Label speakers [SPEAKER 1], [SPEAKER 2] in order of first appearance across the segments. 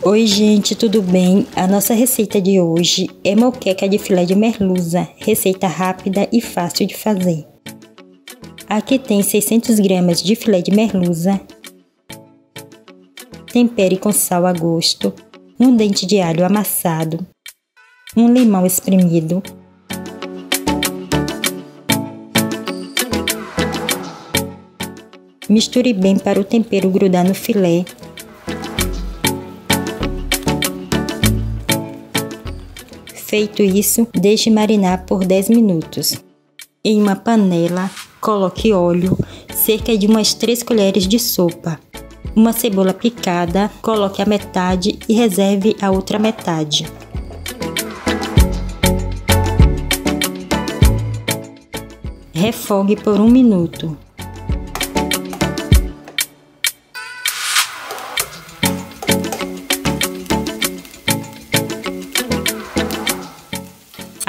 [SPEAKER 1] Oi, gente, tudo bem? A nossa receita de hoje é moqueca de filé de merluza, receita rápida e fácil de fazer. Aqui tem 600 gramas de filé de merluza, tempere com sal a gosto, um dente de alho amassado, um limão espremido, Misture bem para o tempero grudar no filé. Feito isso, deixe marinar por 10 minutos. Em uma panela, coloque óleo, cerca de umas 3 colheres de sopa. Uma cebola picada, coloque a metade e reserve a outra metade. Refogue por um minuto.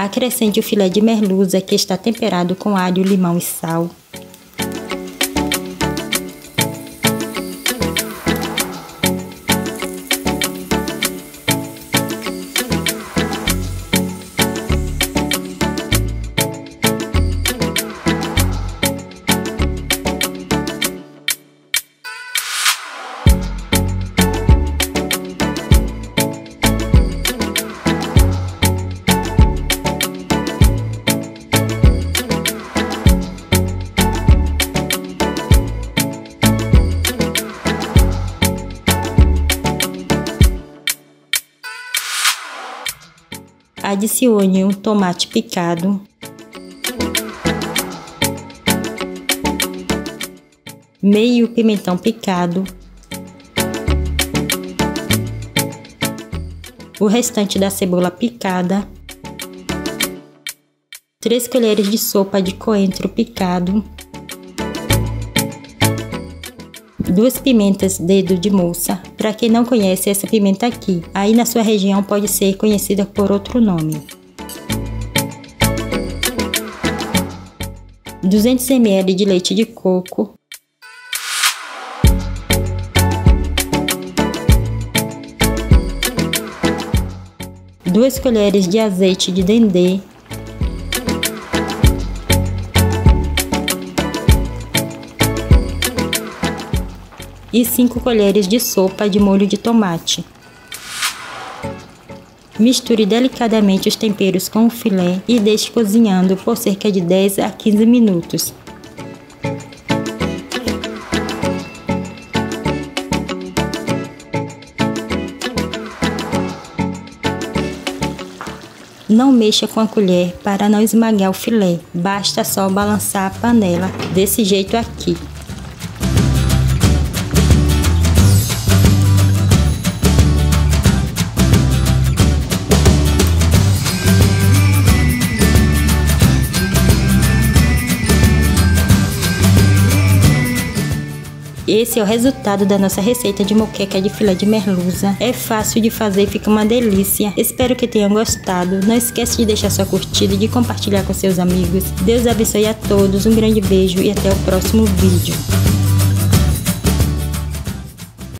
[SPEAKER 1] Acrescente o filé de merluza que está temperado com alho, limão e sal. Adicione um tomate picado, meio pimentão picado, o restante da cebola picada, 3 colheres de sopa de coentro picado, duas pimentas dedo de moça. Para quem não conhece essa pimenta aqui, aí na sua região pode ser conhecida por outro nome. 200 ml de leite de coco, duas colheres de azeite de dendê, e 5 colheres de sopa de molho de tomate. Misture delicadamente os temperos com o filé e deixe cozinhando por cerca de 10 a 15 minutos. Não mexa com a colher para não esmagar o filé, basta só balançar a panela desse jeito aqui. Esse é o resultado da nossa receita de moqueca de filé de merluza. É fácil de fazer e fica uma delícia. Espero que tenham gostado. Não esqueça de deixar sua curtida e de compartilhar com seus amigos. Deus abençoe a todos, um grande beijo e até o próximo vídeo.